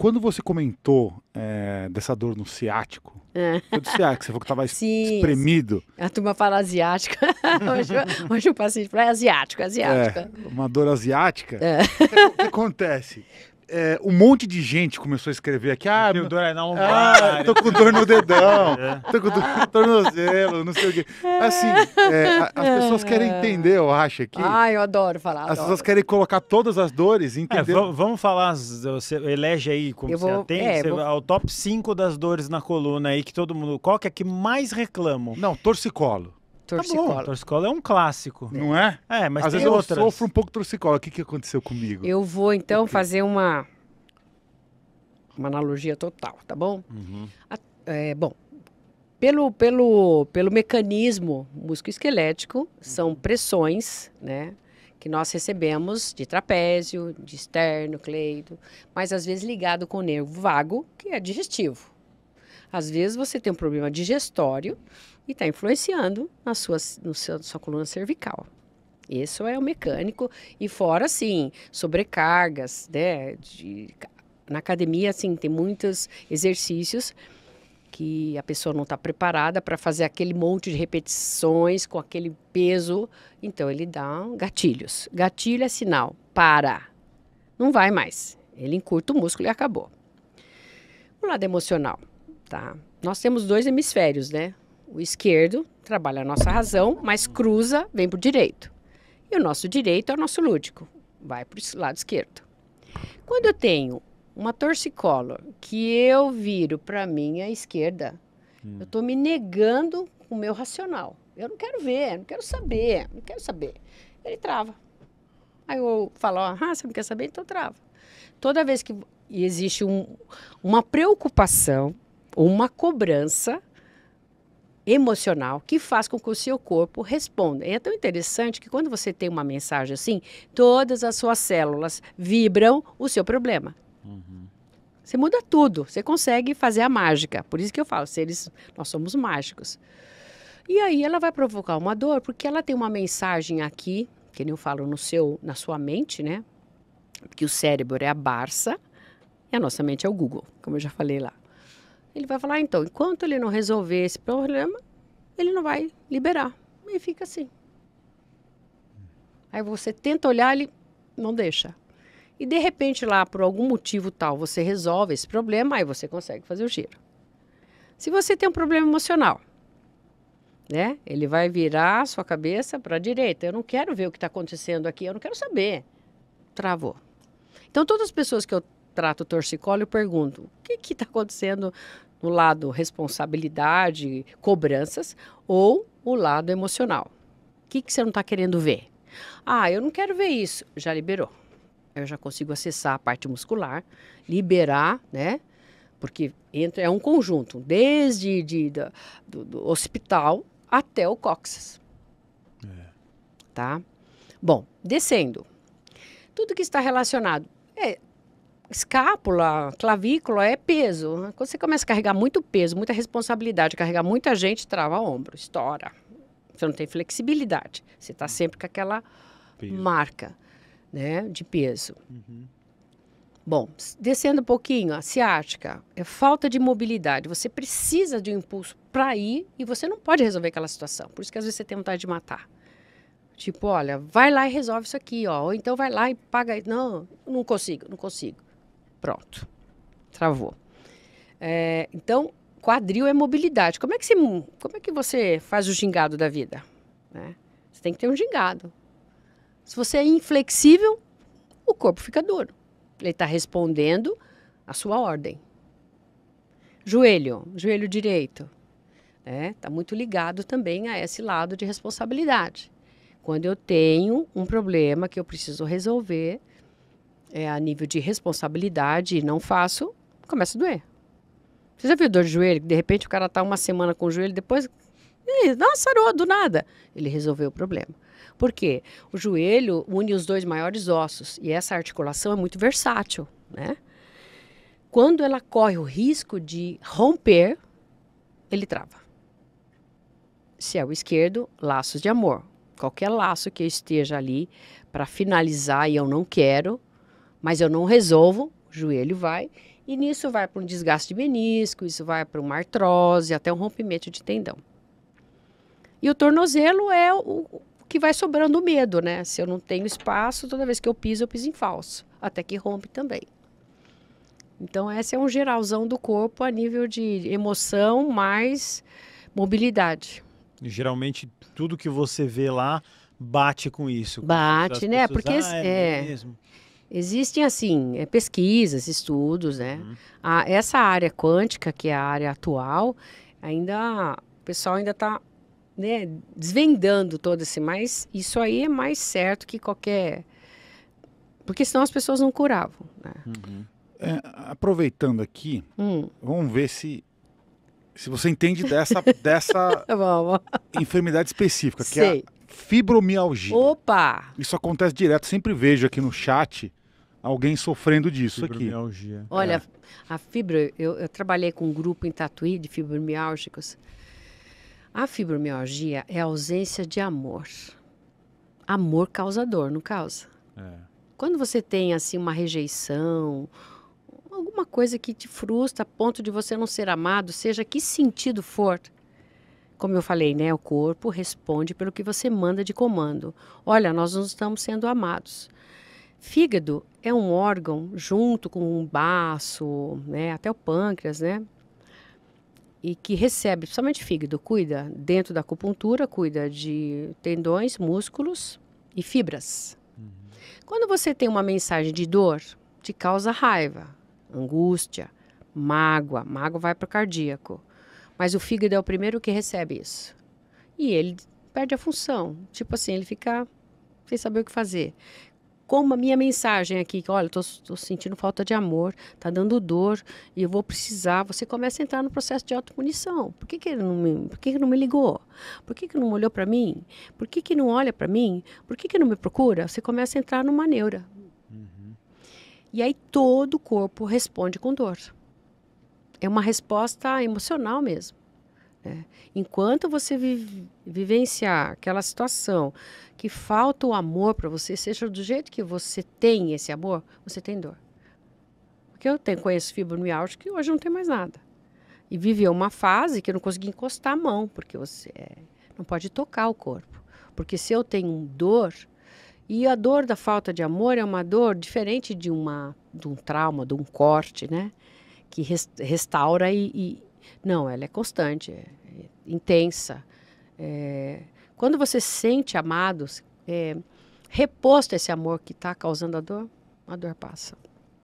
Quando você comentou é, dessa dor no ciático, é. foi do ciático, você falou que estava espremido. A turma fala asiática. hoje, hoje o paciente fala é asiático, asiático. É, uma dor asiática. É. O que acontece? É, um monte de gente começou a escrever aqui. Ah, meu, dor é não ah, tô com dor no dedão, é. tô com dor no tornozelo, não sei o quê. Assim, é, as pessoas querem entender, eu acho aqui. Ah, eu adoro falar. As adoro. pessoas querem colocar todas as dores, é, entender. vamos falar, você elege aí como eu você vou, tem, é, você, vou... o top 5 das dores na coluna aí que todo mundo. Qual que é que mais reclamam? Não, torcicolo. Torcicolo. Tá torcicolo é um clássico. Não é? É, mas Às tem vezes outras. eu sofro um pouco torcicolo. O que, que aconteceu comigo? Eu vou então fazer uma uma analogia total, tá bom? Uhum. É, bom, pelo, pelo, pelo mecanismo musculoesquelético, são pressões, né? Que nós recebemos de trapézio, de externo, cleido, mas às vezes ligado com o nervo vago, que é digestivo. Às vezes você tem um problema digestório e está influenciando na sua, no seu, sua coluna cervical. Isso é o mecânico. E fora, sim, sobrecargas, né? De, na academia, assim, tem muitos exercícios que a pessoa não está preparada para fazer aquele monte de repetições com aquele peso. Então, ele dá gatilhos. Gatilho é sinal. Para. Não vai mais. Ele encurta o músculo e acabou. O lado emocional, tá? Nós temos dois hemisférios, né? O esquerdo trabalha a nossa razão, mas cruza, vem para o direito. E o nosso direito é o nosso lúdico, vai para o lado esquerdo. Quando eu tenho uma torcicolo que eu viro para minha esquerda, hum. eu estou me negando o meu racional. Eu não quero ver, não quero saber, não quero saber. Ele trava. Aí eu falo, ah, você não quer saber? Então trava. Toda vez que existe um, uma preocupação, uma cobrança, emocional que faz com que o seu corpo responda. E é tão interessante que quando você tem uma mensagem assim, todas as suas células vibram o seu problema. Uhum. Você muda tudo, você consegue fazer a mágica. Por isso que eu falo, seres, nós somos mágicos. E aí ela vai provocar uma dor porque ela tem uma mensagem aqui, que eu falo no seu, na sua mente, né? Que o cérebro é a Barça e a nossa mente é o Google, como eu já falei lá. Ele vai falar, então, enquanto ele não resolver esse problema, ele não vai liberar. E fica assim. Aí você tenta olhar, ele não deixa. E de repente lá, por algum motivo tal, você resolve esse problema, aí você consegue fazer o giro. Se você tem um problema emocional, né? Ele vai virar sua cabeça para a direita. Eu não quero ver o que está acontecendo aqui, eu não quero saber. Travou. Então, todas as pessoas que eu trato torcicolo, eu pergunto: o que está acontecendo no lado responsabilidade, cobranças, ou o lado emocional? O que, que você não está querendo ver? Ah, eu não quero ver isso. Já liberou. Eu já consigo acessar a parte muscular, liberar, né? Porque entra, é um conjunto, desde de, de do, do, hospital até o cóccix. É. Tá? Bom, descendo. Tudo que está relacionado. É, escápula, clavícula é peso. Quando você começa a carregar muito peso, muita responsabilidade, carregar muita gente, trava o ombro, estoura. Você não tem flexibilidade. Você está sempre com aquela peso. marca né, de peso. Uhum. Bom, descendo um pouquinho, a ciática é falta de mobilidade. Você precisa de um impulso para ir e você não pode resolver aquela situação. Por isso que às vezes você tem vontade de matar. Tipo, olha, vai lá e resolve isso aqui, ó. Ou então vai lá e paga. Não, não consigo, não consigo. Pronto. Travou. É, então, quadril é mobilidade. Como é que você, como é que você faz o gingado da vida? Né? Você tem que ter um gingado. Se você é inflexível, o corpo fica duro. Ele está respondendo a sua ordem. Joelho, joelho direito. Está né? Tá muito ligado também a esse lado de responsabilidade. Quando eu tenho um problema que eu preciso resolver é, a nível de responsabilidade e não faço, começa a doer. Você já viu dor de joelho? De repente o cara está uma semana com o joelho, depois. Nossa, sarou do nada. Ele resolveu o problema. Por quê? O joelho une os dois maiores ossos e essa articulação é muito versátil, né? Quando ela corre o risco de romper, ele trava. Se é o esquerdo, laços de amor. Qualquer laço que eu esteja ali para finalizar e eu não quero, mas eu não resolvo, o joelho vai E nisso vai para um desgaste de menisco, isso vai para uma artrose, até um rompimento de tendão. E o tornozelo é o, que vai sobrando o medo, né? Se eu não tenho espaço, toda vez que eu piso, eu piso em falso, até que rompe também. Então, esse é um geralzão do corpo a nível de emoção mais mobilidade. Geralmente, tudo que você vê lá bate com isso. Bate, né? Pessoas, Porque ah, é, é mesmo. Existem, assim, é, pesquisas, estudos, né? Uhum. A, essa área quântica, que é a área atual, ainda o pessoal ainda está né, desvendando todo esse, mas isso aí é mais certo que qualquer. Porque senão as pessoas não curavam. Né? Uhum. É, aproveitando aqui, hum. vamos ver se se você entende dessa, dessa enfermidade específica, que Sei. é a fibromialgia. Opa! Isso acontece direto, sempre vejo aqui no chat alguém sofrendo disso aqui. Olha, é. a fibro, eu, eu, trabalhei com um grupo em Tatuí de fibromiálgicos. A fibromialgia é a ausência de amor. Amor causa dor, não causa? É. Quando você tem assim uma rejeição, alguma coisa que te frustra a ponto de você não ser amado, seja que sentido for, como eu falei, né, o corpo responde pelo que você manda de comando. Olha, nós não estamos sendo amados. Fígado é um órgão junto com o baço, né, até o pâncreas, né, e que recebe, principalmente fígado, cuida dentro da acupuntura, cuida de tendões, músculos e fibras. Uhum. Quando você tem uma mensagem de dor, te causa raiva, angústia, mágoa. Mágoa vai para o cardíaco. Mas o fígado é o primeiro que recebe isso. E ele perde a função. Tipo assim, ele fica sem saber o que fazer como a minha mensagem aqui, que olha, estou sentindo falta de amor, está dando dor e eu vou precisar, você começa a entrar no processo de automunição. Por que, que ele não me, por que, que não me ligou? Por que, que não olhou para mim? Por que, que não olha para mim? Por que, que não me procura? Você começa a entrar numa neura. Uhum. E aí todo o corpo responde com dor. É uma resposta emocional mesmo. Né? Enquanto você vive, vivenciar aquela situação que falta o amor para você, seja do jeito que você tem esse amor, você tem dor. Porque eu tenho, conheço fibromialgia que hoje não tem mais nada. E viveu uma fase que eu não consegui encostar a mão, porque você é, não pode tocar o corpo. Porque se eu tenho dor, e a dor da falta de amor é uma dor diferente de, uma, de um trauma, de um corte, né? Que restaura e, e não, ela é constante, é, é intensa. É, quando você se sente amado, é, reposto esse amor que está causando a dor, a dor passa.